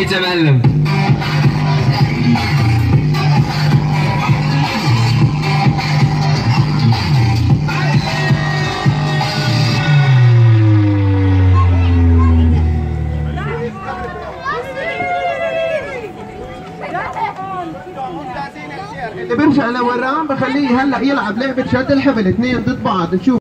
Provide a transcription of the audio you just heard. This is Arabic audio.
يتمعلم اللي لورا بخليه هلا يلعب لعبة شد الحبل اثنين ضد بعض. نشوف.